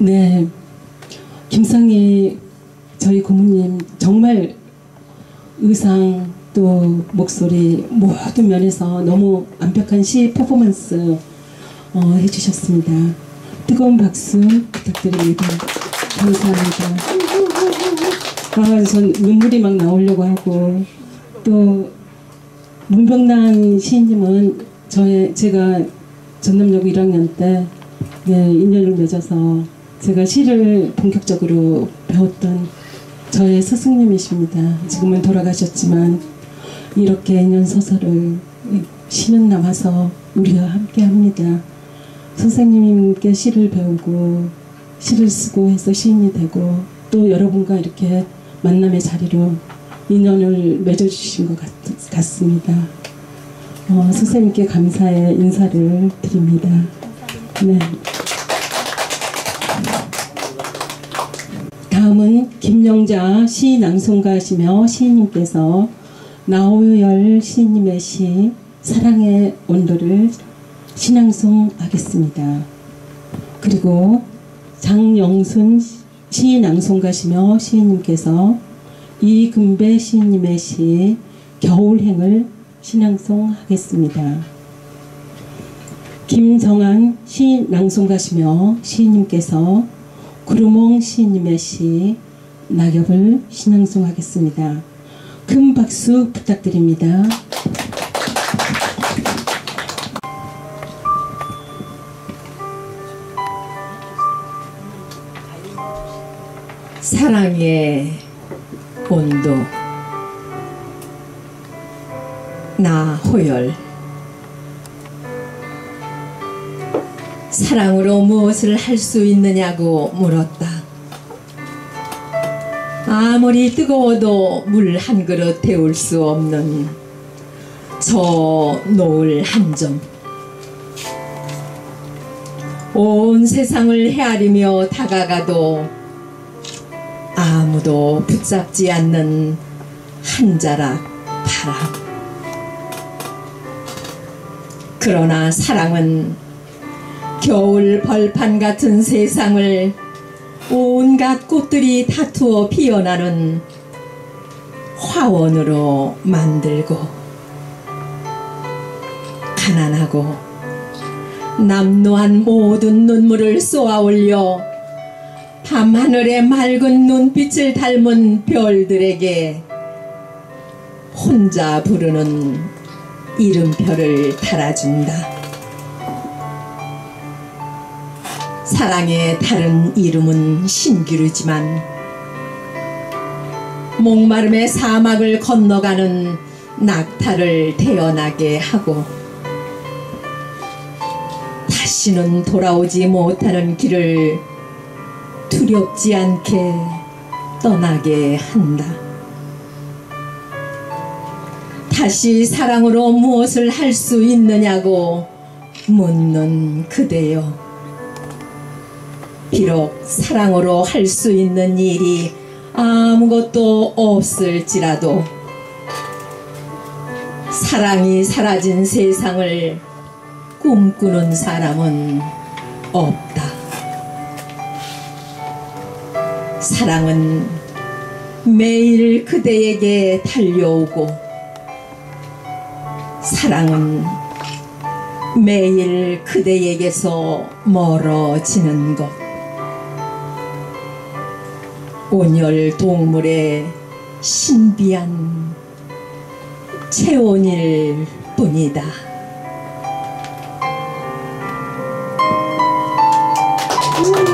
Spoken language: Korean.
네, 김상희 저희 고모님 정말 의상 또 목소리 모든 면에서 너무 완벽한 시 퍼포먼스 어, 해주셨습니다. 뜨거운 박수 부탁드립니다. 감사합니다. 아, 전 눈물이 막 나오려고 하고 또 문병란 시인님은 저의 제가 전남여고 1학년 때 네, 인연을 맺어서 제가 시를 본격적으로 배웠던 저의 스승님이십니다. 지금은 돌아가셨지만 이렇게 인연 소설을 시는 나와서 우리가 함께 합니다. 선생님께 시를 배우고 시를 쓰고 해서 시인이 되고 또 여러분과 이렇게 만남의 자리로 인연을 맺어주신 것 같, 같습니다. 어, 선생님께 감사의 인사를 드립니다. 네. 다음은 김영자 시 낭송가시며 시인님께서 나오열 시인님의 시 사랑의 온도를 신앙송하겠습니다. 그리고 장영순 시 낭송가시며 시인님께서 이금배 시인님의 시 겨울행을 신앙송하겠습니다. 김정한 시 낭송가시며 시인님께서 구루몽 시인님의 시 낙엽을 신앙송하겠습니다. 큰 박수 부탁드립니다. 사랑의 온도 나 호열 사랑으로 무엇을 할 수 있느냐고 물었다. 아무리 뜨거워도 물 한 그릇 데울 수 없는 저 노을 한 점. 온 세상을 헤아리며 다가가도 아무도 붙잡지 않는 한 자락 바람. 그러나 사랑은 겨울 벌판 같은 세상을 온갖 꽃들이 다투어 피어나는 화원으로 만들고 가난하고 남노한 모든 눈물을 쏘아 올려 밤하늘의 맑은 눈빛을 닮은 별들에게 혼자 부르는 이름표를 달아준다. 사랑의 다른 이름은 신기루지만 목마름의 사막을 건너가는 낙타를 태어나게 하고 다시는 돌아오지 못하는 길을 두렵지 않게 떠나게 한다. 다시 사랑으로 무엇을 할 수 있느냐고 묻는 그대여. 비록 사랑으로 할 수 있는 일이 아무것도 없을지라도 사랑이 사라진 세상을 꿈꾸는 사람은 없다. 사랑은 매일 그대에게 달려오고 사랑은 매일 그대에게서 멀어지는 것 온열 동물의 신비한 체온일 뿐이다. 음.